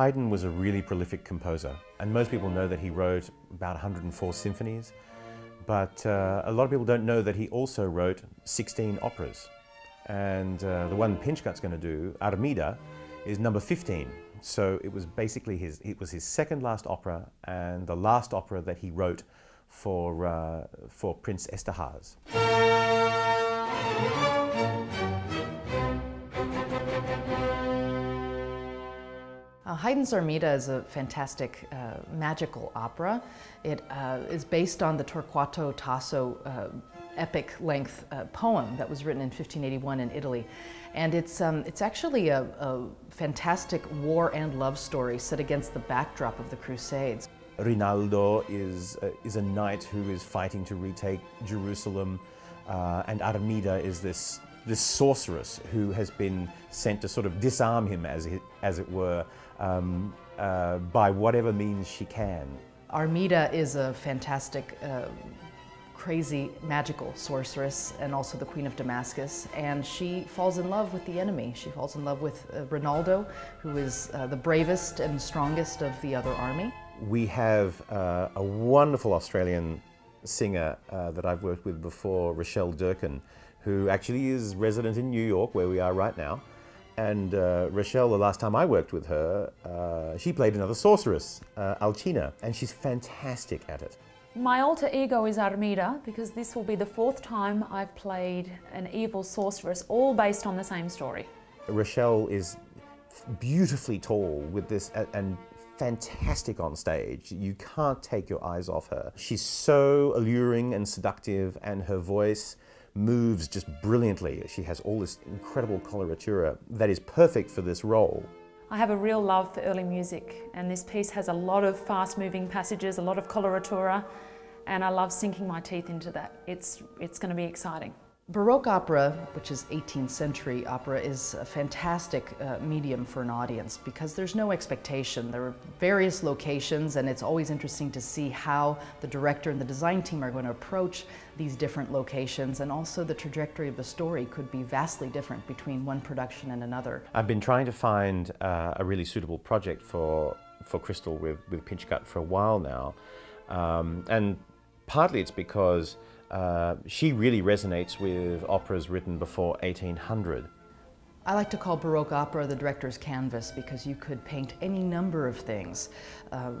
Haydn was a really prolific composer, and most people know that he wrote about 104 symphonies, but uh, a lot of people don't know that he also wrote 16 operas. And uh, the one Pinchgut's going to do, Armida, is number 15. So it was basically his, it was his second last opera and the last opera that he wrote for, uh, for Prince Esterhaz. Uh, Haydn's Armida is a fantastic uh, magical opera. It uh, is based on the Torquato Tasso uh, epic length uh, poem that was written in 1581 in Italy. And it's, um, it's actually a, a fantastic war and love story set against the backdrop of the Crusades. Rinaldo is, uh, is a knight who is fighting to retake Jerusalem, uh, and Armida is this, this sorceress who has been sent to sort of disarm him, as it, as it were, um, uh, by whatever means she can. Armida is a fantastic, uh, crazy, magical sorceress and also the Queen of Damascus. And she falls in love with the enemy. She falls in love with uh, Rinaldo, who is uh, the bravest and strongest of the other army. We have uh, a wonderful Australian singer uh, that I've worked with before, Rachelle Durkin, who actually is resident in New York, where we are right now. And uh, Rachelle, the last time I worked with her, uh, she played another sorceress, uh, Alcina, and she's fantastic at it. My alter ego is Armida because this will be the fourth time I've played an evil sorceress, all based on the same story. Rachelle is beautifully tall with this and fantastic on stage. You can't take your eyes off her. She's so alluring and seductive, and her voice moves just brilliantly. She has all this incredible coloratura that is perfect for this role. I have a real love for early music, and this piece has a lot of fast moving passages, a lot of coloratura, and I love sinking my teeth into that. It's, it's going to be exciting. Baroque opera, which is 18th century opera, is a fantastic uh, medium for an audience because there's no expectation. There are various locations and it's always interesting to see how the director and the design team are going to approach these different locations and also the trajectory of the story could be vastly different between one production and another. I've been trying to find uh, a really suitable project for, for Crystal with, with Pinchgut for a while now. Um, and partly it's because uh, she really resonates with operas written before 1800. I like to call Baroque opera the director's canvas because you could paint any number of things uh,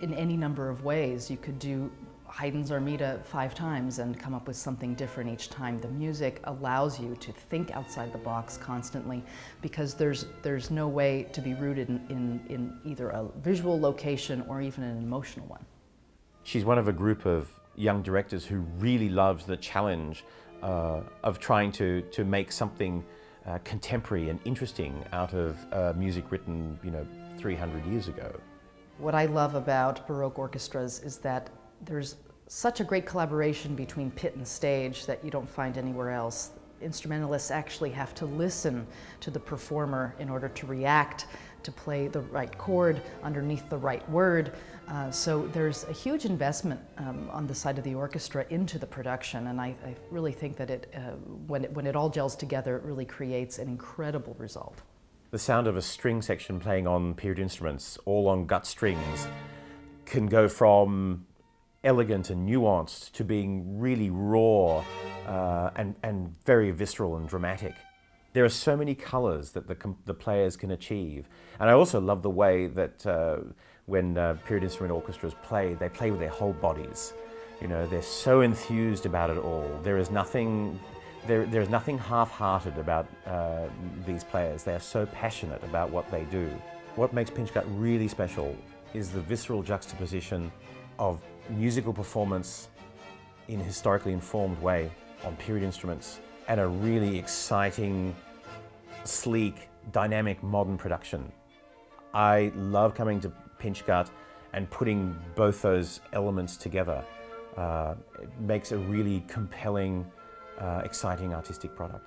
in any number of ways. You could do Haydn's Armida five times and come up with something different each time. The music allows you to think outside the box constantly because there's, there's no way to be rooted in, in, in either a visual location or even an emotional one. She's one of a group of young directors who really loves the challenge uh, of trying to, to make something uh, contemporary and interesting out of uh, music written, you know, 300 years ago. What I love about Baroque orchestras is that there's such a great collaboration between pit and stage that you don't find anywhere else. Instrumentalists actually have to listen to the performer in order to react, to play the right chord underneath the right word. Uh, so there's a huge investment um, on the side of the orchestra into the production, and I, I really think that it, uh, when it, when it all gels together, it really creates an incredible result. The sound of a string section playing on period instruments, all on gut strings, can go from elegant and nuanced to being really raw uh, and, and very visceral and dramatic. There are so many colors that the, the players can achieve. And I also love the way that uh, when uh, period instrument orchestras play, they play with their whole bodies. You know, they're so enthused about it all. There is nothing, there, there's nothing half-hearted about uh, these players. They are so passionate about what they do. What makes Pinchgut really special is the visceral juxtaposition of musical performance in a historically informed way on period instruments and a really exciting, sleek, dynamic modern production. I love coming to Pinchgut and putting both those elements together uh, it makes a really compelling, uh, exciting artistic product.